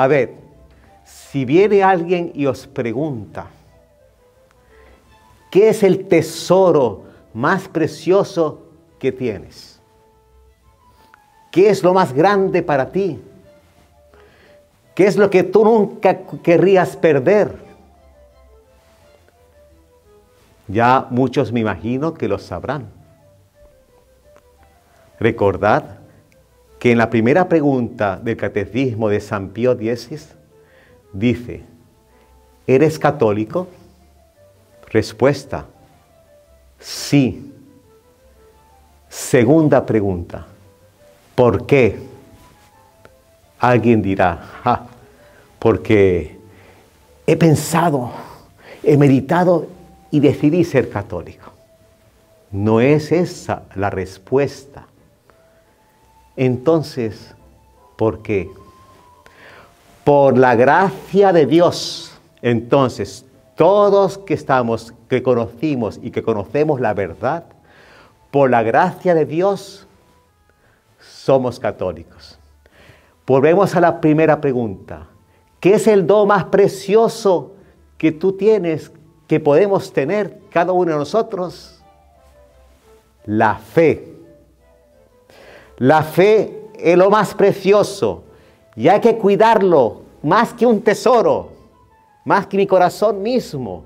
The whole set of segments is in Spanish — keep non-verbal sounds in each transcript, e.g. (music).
A ver, si viene alguien y os pregunta, ¿qué es el tesoro más precioso que tienes? ¿Qué es lo más grande para ti? ¿Qué es lo que tú nunca querrías perder? Ya muchos me imagino que lo sabrán. Recordad que en la primera pregunta del Catecismo de San Pío X dice, ¿eres católico? Respuesta, sí. Segunda pregunta, ¿por qué? Alguien dirá, porque he pensado, he meditado y decidí ser católico. No es esa la respuesta. Entonces, ¿por qué? Por la gracia de Dios. Entonces, todos que estamos, que conocimos y que conocemos la verdad, por la gracia de Dios, somos católicos. Volvemos a la primera pregunta. ¿Qué es el don más precioso que tú tienes, que podemos tener cada uno de nosotros? La fe. La fe es lo más precioso y hay que cuidarlo más que un tesoro, más que mi corazón mismo.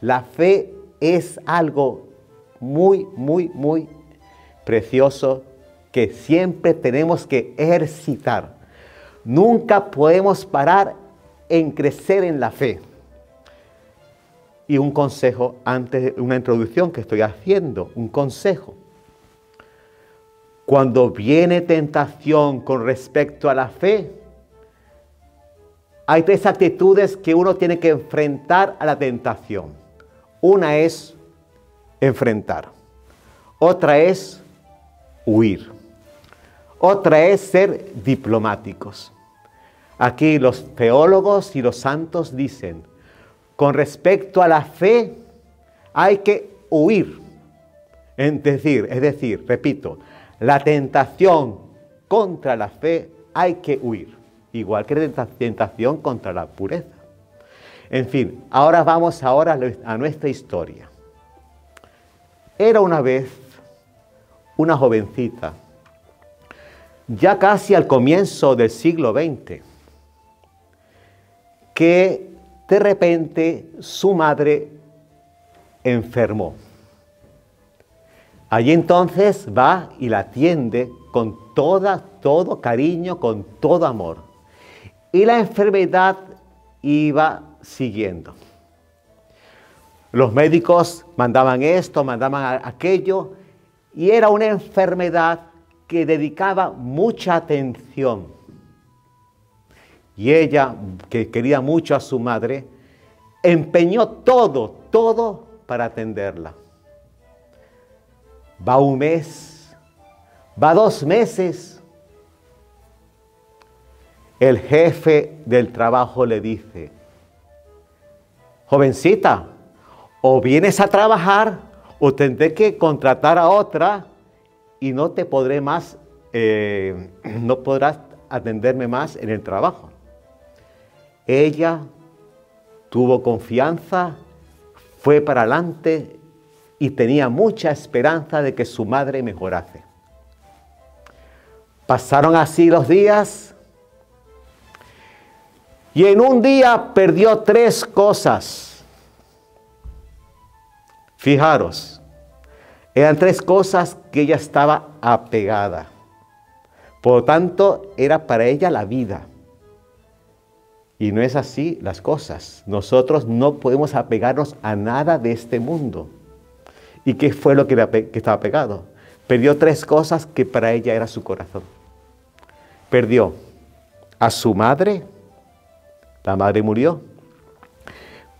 La fe es algo muy, muy, muy precioso que siempre tenemos que ejercitar. Nunca podemos parar en crecer en la fe. Y un consejo antes de una introducción que estoy haciendo, un consejo. Cuando viene tentación con respecto a la fe, hay tres actitudes que uno tiene que enfrentar a la tentación. Una es enfrentar. Otra es huir. Otra es ser diplomáticos. Aquí los teólogos y los santos dicen, con respecto a la fe hay que huir. Es decir, es decir, repito, la tentación contra la fe hay que huir, igual que la tentación contra la pureza. En fin, ahora vamos ahora a nuestra historia. Era una vez una jovencita, ya casi al comienzo del siglo XX, que de repente su madre enfermó. Allí entonces va y la atiende con toda, todo cariño, con todo amor. Y la enfermedad iba siguiendo. Los médicos mandaban esto, mandaban aquello, y era una enfermedad que dedicaba mucha atención. Y ella, que quería mucho a su madre, empeñó todo, todo para atenderla. Va un mes, va dos meses. El jefe del trabajo le dice, jovencita, o vienes a trabajar o tendré que contratar a otra y no te podré más, eh, (clears throat) no podrás atenderme más en el trabajo. Ella tuvo confianza, fue para adelante y tenía mucha esperanza de que su madre mejorase. Pasaron así los días y en un día perdió tres cosas. Fijaros, eran tres cosas que ella estaba apegada. Por lo tanto, era para ella la vida. Y no es así las cosas. Nosotros no podemos apegarnos a nada de este mundo. ¿Y qué fue lo que, estaba pegado? Perdió tres cosas que para ella era su corazón. Perdió a su madre, la madre murió.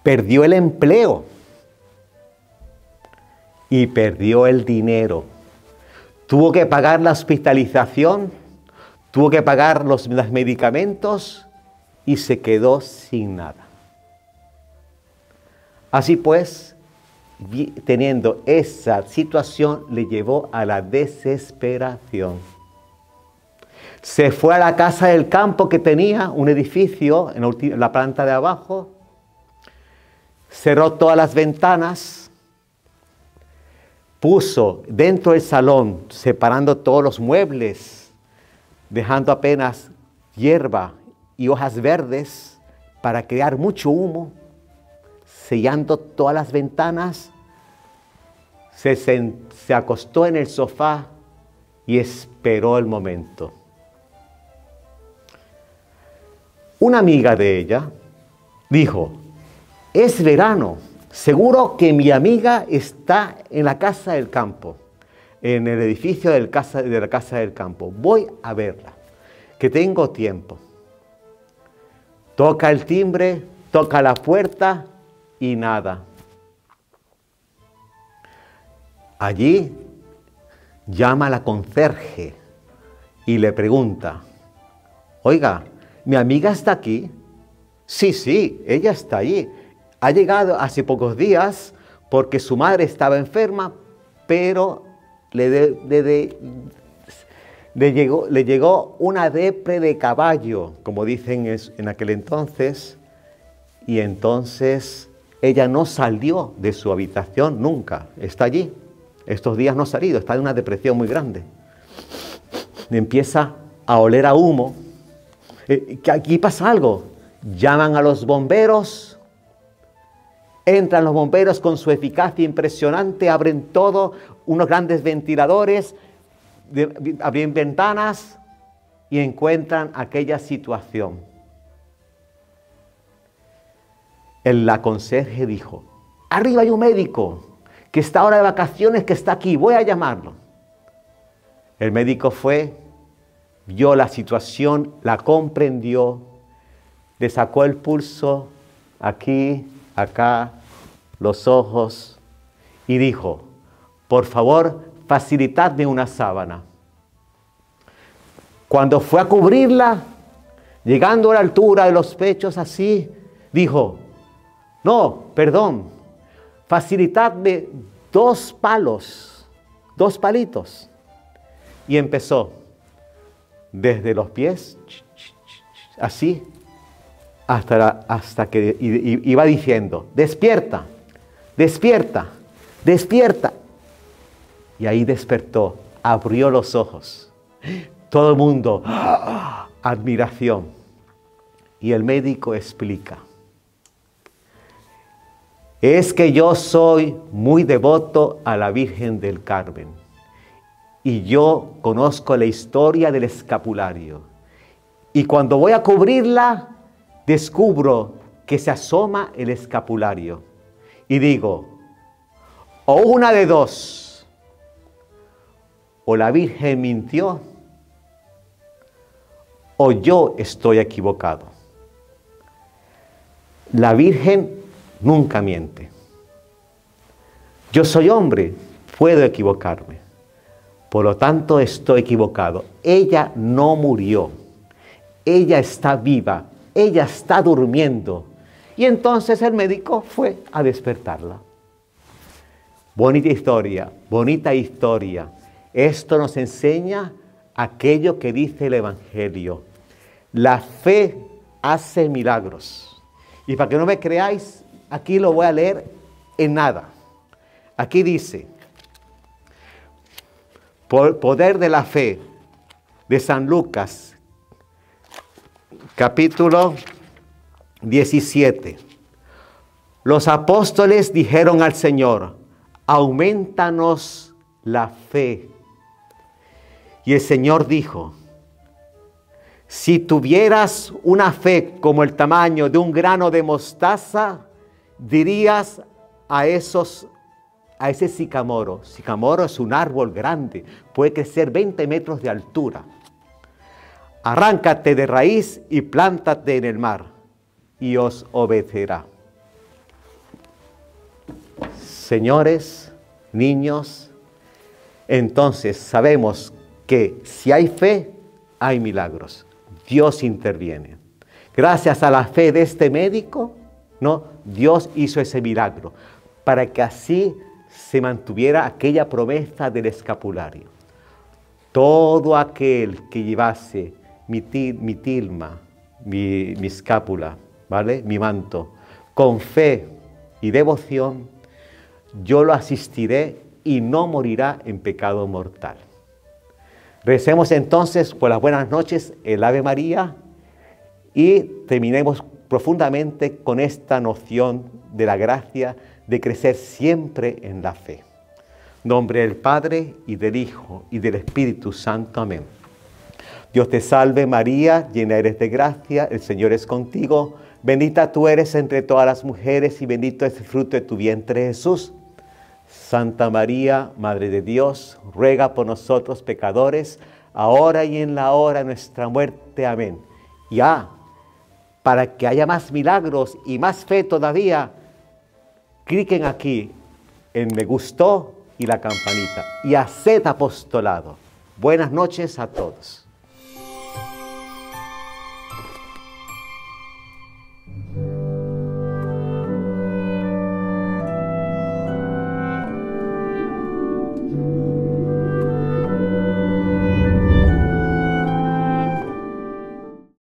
Perdió el empleo y perdió el dinero. Tuvo que pagar la hospitalización, tuvo que pagar los, los medicamentos y se quedó sin nada. Así pues, teniendo esa situación le llevó a la desesperación. Se fue a la casa del campo que tenía, un edificio en la planta de abajo, cerró todas las ventanas, puso dentro del salón, separando todos los muebles, dejando apenas hierba y hojas verdes para crear mucho humo, sellando todas las ventanas, se, se acostó en el sofá y esperó el momento. Una amiga de ella dijo, es verano, seguro que mi amiga está en la casa del campo, en el edificio de la casa del campo. Voy a verla, que tengo tiempo. Toca el timbre, toca la puerta y nada. Allí llama a la conserje y le pregunta, oiga, ¿mi amiga está aquí? Sí, sí, ella está allí. Ha llegado hace pocos días porque su madre estaba enferma, pero le, llegó, le llegó, una depre de caballo, como dicen en aquel entonces, y entonces ella no salió de su habitación nunca, está allí. Estos días no ha salido, está en una depresión muy grande. Empieza a oler a humo. Eh, que aquí pasa algo. Llaman a los bomberos. Entran los bomberos con su eficacia impresionante, abren todo, unos grandes ventiladores, abren ventanas y encuentran aquella situación. El la conserje dijo, arriba hay un médico, que está ahora de vacaciones, que está aquí, voy a llamarlo. El médico fue, vio la situación, la comprendió, le sacó el pulso aquí, acá, los ojos y dijo, por favor, facilitadme una sábana. Cuando fue a cubrirla, llegando a la altura de los pechos así, dijo, no, perdón, facilitadme dos palos, dos palitos. Y empezó desde los pies, así, hasta, hasta que iba diciendo, despierta, despierta, despierta. Y ahí despertó, abrió los ojos. Todo el mundo, admiración. Y el médico explica, es que yo soy muy devoto a la Virgen del Carmen y yo conozco la historia del escapulario. Y cuando voy a cubrirla, descubro que se asoma el escapulario. Y digo, o una de dos, o la Virgen mintió, o yo estoy equivocado. La Virgen nunca miente. Yo soy hombre, puedo equivocarme. Por lo tanto, estoy equivocado. Ella no murió. Ella está viva. Ella está durmiendo. Y entonces el médico fue a despertarla. Bonita historia, bonita historia. Esto nos enseña aquello que dice el Evangelio. La fe hace milagros. Y para que no me creáis, Aquí lo voy a leer en nada. Aquí dice, por poder de la fe de San Lucas, capítulo 17. Los apóstoles dijeron al Señor, aumentanos la fe. Y el Señor dijo, si tuvieras una fe como el tamaño de un grano de mostaza, dirías a esos a ese sicamoro, sicamoro es un árbol grande, puede crecer 20 metros de altura. Arráncate de raíz y plántate en el mar, y os obedecerá. Señores, niños, entonces sabemos que si hay fe, hay milagros. Dios interviene. Gracias a la fe de este médico, no, Dios hizo ese milagro para que así se mantuviera aquella promesa del escapulario. todo aquel que llevase mi, tilma, mi, mi escápula, ¿vale? Mi manto, con fe y devoción, yo lo asistiré y no morirá en pecado mortal. Recemos entonces por las buenas noches el Ave María y terminemos profundamente con esta noción de la gracia de crecer siempre en la fe. Nombre del Padre y del Hijo y del Espíritu Santo. Amén. Dios te salve María, llena eres de gracia, el Señor es contigo, bendita tú eres entre todas las mujeres y bendito es el fruto de tu vientre Jesús. Santa María, Madre de Dios, ruega por nosotros pecadores, ahora y en la hora de nuestra muerte. Amén. Ya, para que haya más milagros y más fe todavía, cliquen aquí en me gustó y la campanita y haced apostolado. Buenas noches a todos.